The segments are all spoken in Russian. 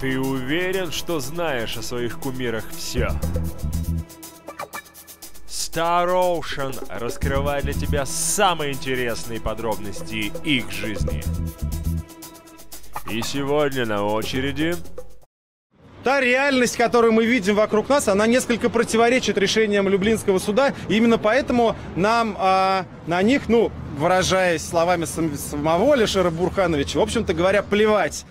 Ты уверен, что знаешь о своих кумирах все? Star Ocean раскрывает для тебя самые интересные подробности их жизни. И сегодня на очереди... Та реальность, которую мы видим вокруг нас, она несколько противоречит решениям Люблинского суда. И именно поэтому нам а, на них, ну, выражаясь словами сам, самого Лешера Бурхановича, в общем-то говоря, плевать.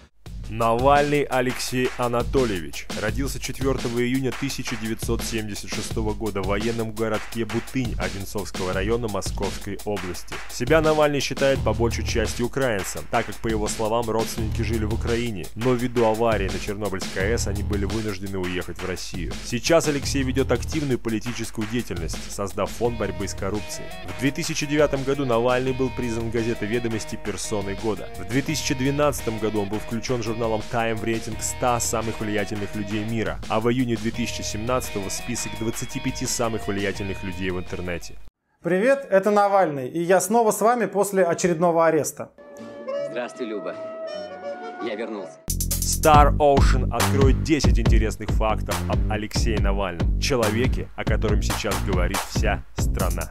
Навальный Алексей Анатольевич родился 4 июня 1976 года в военном городке Бутынь Одинцовского района Московской области. Себя Навальный считает по большей части украинцем, так как, по его словам, родственники жили в Украине, но ввиду аварии на Чернобыльской АЭС они были вынуждены уехать в Россию. Сейчас Алексей ведет активную политическую деятельность, создав фонд борьбы с коррупцией. В 2009 году Навальный был признан газетой «Ведомости» персоной года. В 2012 году он был включен в журнал журналом Time в рейтинг 100 самых влиятельных людей мира, а в июне 2017 в список 25 самых влиятельных людей в интернете. Привет, это Навальный, и я снова с вами после очередного ареста. Здравствуй, Люба. Я вернулся. Star Ocean откроет 10 интересных фактов об Алексее Навальном, человеке, о котором сейчас говорит вся страна.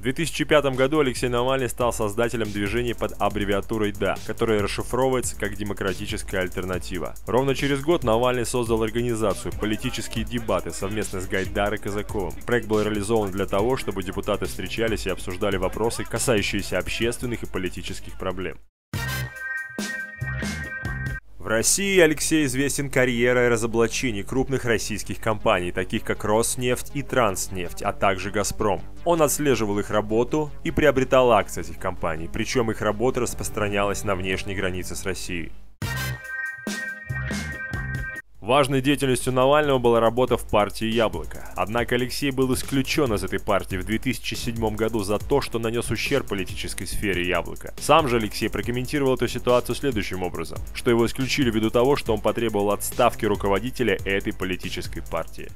В 2005 году Алексей Навальный стал создателем движения под аббревиатурой «ДА», которое расшифровывается как «Демократическая альтернатива». Ровно через год Навальный создал организацию «Политические дебаты» совместно с Гайдарой Казаковым. Проект был реализован для того, чтобы депутаты встречались и обсуждали вопросы, касающиеся общественных и политических проблем. В России Алексей известен карьерой разоблачений крупных российских компаний, таких как Роснефть и Транснефть, а также Газпром. Он отслеживал их работу и приобретал акции этих компаний, причем их работа распространялась на внешней границе с Россией. Важной деятельностью Навального была работа в партии «Яблоко». Однако Алексей был исключен из этой партии в 2007 году за то, что нанес ущерб политической сфере «Яблоко». Сам же Алексей прокомментировал эту ситуацию следующим образом, что его исключили ввиду того, что он потребовал отставки руководителя этой политической партии.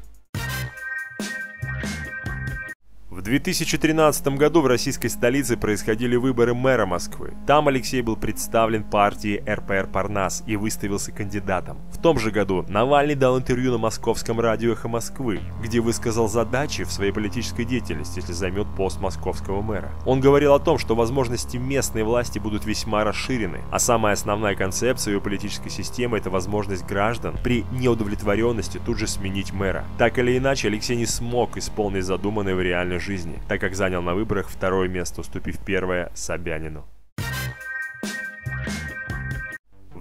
В 2013 году в российской столице происходили выборы мэра Москвы. Там Алексей был представлен партией РПР Парнас и выставился кандидатом. В том же году Навальный дал интервью на московском радио «Эхо Москвы», где высказал задачи в своей политической деятельности, если займет пост московского мэра. Он говорил о том, что возможности местной власти будут весьма расширены, а самая основная концепция его политической системы – это возможность граждан при неудовлетворенности тут же сменить мэра. Так или иначе, Алексей не смог исполнить задуманное в реальной жизни, так как занял на выборах второе место, уступив первое Собянину.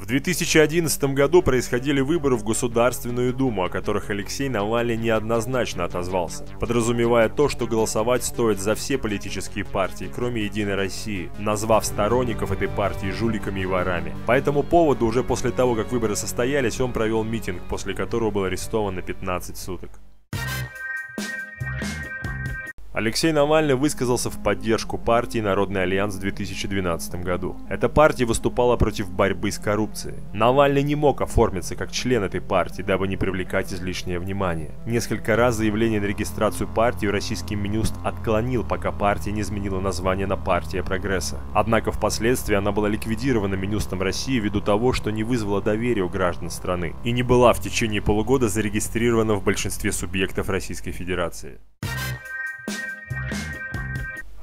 В 2011 году происходили выборы в Государственную Думу, о которых Алексей Навальный неоднозначно отозвался, подразумевая то, что голосовать стоит за все политические партии, кроме «Единой России», назвав сторонников этой партии жуликами и ворами. По этому поводу уже после того, как выборы состоялись, он провел митинг, после которого был арестован на 15 суток. Алексей Навальный высказался в поддержку партии Народный альянс в 2012 году. Эта партия выступала против борьбы с коррупцией. Навальный не мог оформиться как член этой партии, дабы не привлекать излишнее внимание. Несколько раз заявление на регистрацию партии российский Минюст отклонил, пока партия не изменила название на «Партия прогресса». Однако впоследствии она была ликвидирована Минюстом России ввиду того, что не вызвала доверия у граждан страны и не была в течение полугода зарегистрирована в большинстве субъектов Российской Федерации.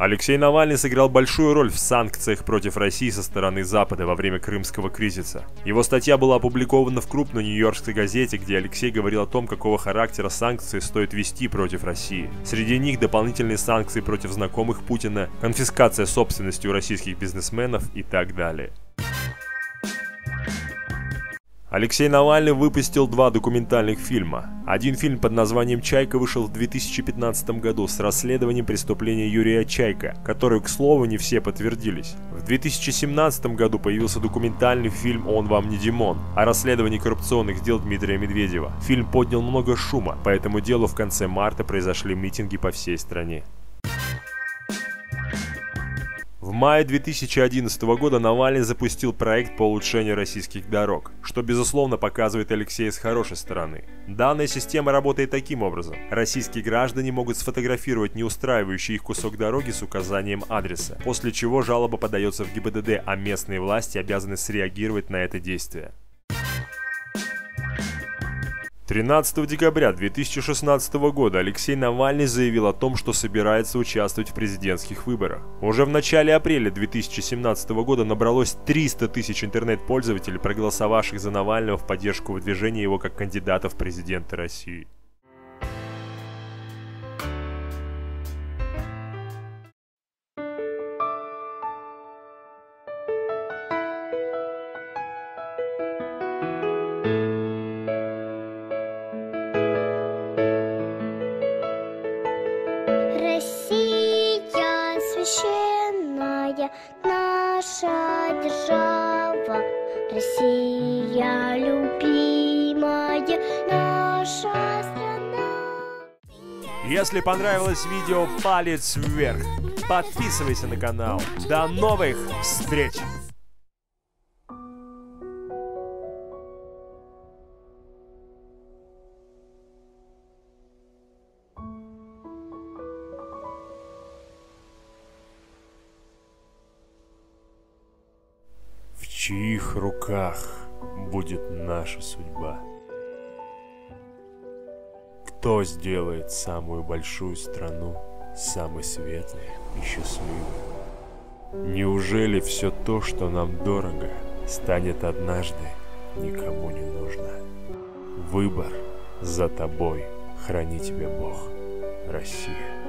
Алексей Навальный сыграл большую роль в санкциях против России со стороны Запада во время Крымского кризиса. Его статья была опубликована в крупной нью-йоркской газете, где Алексей говорил о том, какого характера санкции стоит вести против России. Среди них дополнительные санкции против знакомых Путина, конфискация собственности у российских бизнесменов и так далее. Алексей Навальный выпустил два документальных фильма. Один фильм под названием «Чайка» вышел в 2015 году с расследованием преступления Юрия Чайка, которые, к слову, не все подтвердились. В 2017 году появился документальный фильм «Он вам не Димон» о расследовании коррупционных дел Дмитрия Медведева. Фильм поднял много шума, по этому делу в конце марта произошли митинги по всей стране. Мае 2011 года Навальный запустил проект по улучшению российских дорог, что безусловно показывает Алексея с хорошей стороны. Данная система работает таким образом. Российские граждане могут сфотографировать неустраивающий их кусок дороги с указанием адреса, после чего жалоба подается в ГИБДД, а местные власти обязаны среагировать на это действие. 13 декабря 2016 года Алексей Навальный заявил о том, что собирается участвовать в президентских выборах. Уже в начале апреля 2017 года набралось 300 тысяч интернет-пользователей, проголосовавших за Навального в поддержку выдвижения его как кандидата в президенты России. Наша страна. Если понравилось видео, палец вверх. Подписывайся на канал. До новых встреч! чьих руках будет наша судьба? Кто сделает самую большую страну самой светлой и счастливой? Неужели все то, что нам дорого, станет однажды никому не нужно? Выбор за тобой, храни тебя Бог, Россия.